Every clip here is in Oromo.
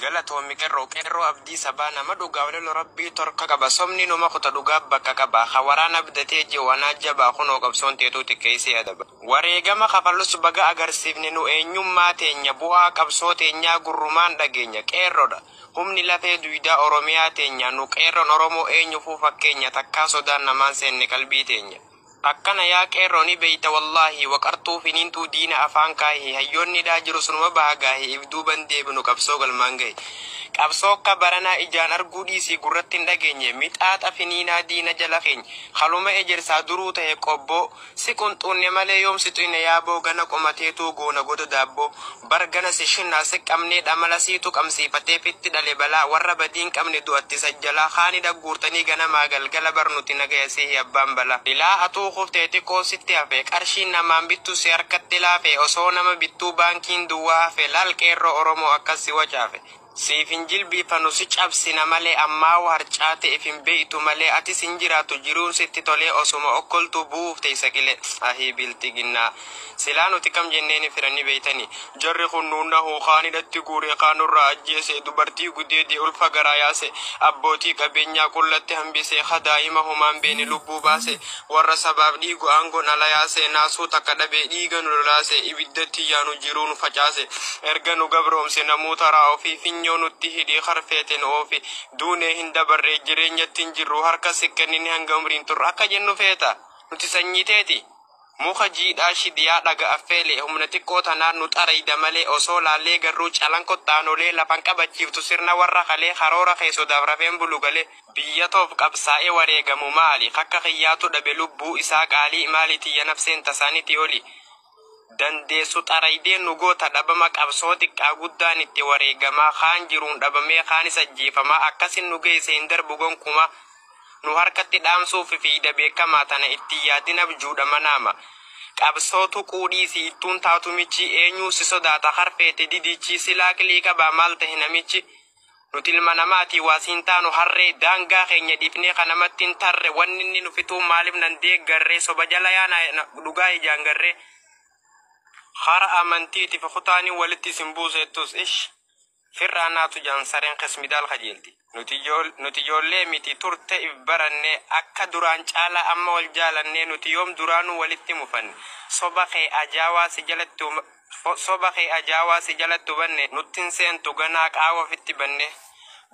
galatoomi qeerroo qeerroo abdii sabaa nama dhugaa walelo rabbii torka qaba somni numa kuta dhugaa bakka qaba ha waraana abdatee je wanaa jabaa kunoo qabsoon teetuu xiqqeessee adaba wareegama kafalus baga agarsiifne nu eenyummaa teenya bu'aa qabsoo teenyaa gurrumaan dhageenya qeerrodha humni lafee duwidaa oromiyaa teenya nu qeerroon oromoo eenyufuu fakkeenya takkaa sodaan namaan seenne qalbii teenya أكنا يا كيروني بيت والله وكرتو فينين تو دين أفانكاهي هيوني داجر سنوبا غاهي بندي بنو كبسوغ المانغي qabsoo akka baranaa ijaan arguu dhiisii gurratti hin dhageenye. Mixaaxa finiinaa diina jala keenya. Haluma ejersaa duruu ta'e qobboo si qunxuunne malee yoomsi xuyne yaaboo gana qomateetuu goona goda daabboo bargana si shinnaa si qabnee dhamala siitu qabsiifatee fitti dhale balaa. Warra badiin qabne du'atti sajjalaa haani dhagguurtanii ganamaa galgala barnuti nagaya seehi abbaan balaa. Ilaa atuu kuftee xiqqoo sitti hafe qarshiin namaan bittu si harkatti laafe osoo nama bittuu baankiin duwwaa hafe laal qeerroo oromoo akkas si wacaafe siif hin jilbiifanu si cabsina malee ammaa harcaa ta'eef hin beeytu malee atis hin jiraatu. Jiruun sitti tolee osuma okkoltuu bu'uuf teessa qile. Ahii bilti ginnaa. Silaa nuti kam jenneeni firani beeytani. Jarri kun nuunna hookaanidhatti guure kaanurraa ajjeese dubartii gudeedee ulfa garaa yaase. Abbootii qabeenyaa qullatti hambise hadaa'ima homaan beene lubbuu baase. Warra sabaaf dhiigu aangoon ala yaase naasuu takka dhabee dhiiga nu lolaase ibiddatti yaanu jiruu nu facaase. Erga nu gabroomse namuu taraa ofii finyoo nutti hidhii harfeeten oofi duunee hin dabarree jireenyatti hin jirru harka sikkannini hanga umriin turre. Akka jennu feeta. Nuti sanyiteeti muka jiidhaa shidiyaa dhaga affeele humna xiqqoo tanaan nu xarayda malee osoo laallee garruu calan kottaanolee lafan qabachiiftu sirna warra kalee karoora keessodaaf rafeen bulu galee biyya toof qabsaa'ee wareegamu maali? Akka kiyyaatu dhabe lubbuu isaa qaalii maali? Tiyya nafseen tasaaniti oli dandeessu xaraydee nu goota dhabama qabsoo xiqqaa guddaan itti wareegamaa kaan jiruun dhabamee kaanis ajjeefamaa akkasin nu geesse hin darbu gonkumaa nu harkatti dhaamsuuf fiida beekamaa tana itti yaadin abjuudha manaama qabsootu quudhiisi ittuun taatu michi eenyuu si sodaata harfeete didichi silaa qilii qabaa maal tahe namichi nuti ilma namaatii waasiin taanu harree daangaa keenya dhiifnee kanamatti hin tarre wanni inni nu fituu maaliif nan deeggarree soba jala yaana dhugaa ijaan garree hara amantiitiif kutaanii walitti isin buusettus ish. Firraa naatu jaan sareen kesmidaal kajeelti nuti ijoollee miti turte if baranne akka duraan caalaa amma wal jaalannee nuti yoom duraanuu walitti mufanne. Soba kee ajaawaa si jalatti soba kee ajaawaa si jalatti hubanne nuttin seentu ganaa qaawa fitti banne.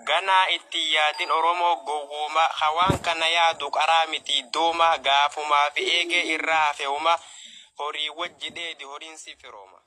Ganaa itti yaadin oromoo gowwoomaa hawaan kana yaadu qaraa miti dooma gaafumaa fi eegee irraa hafeuma هوري وجدي هورين روما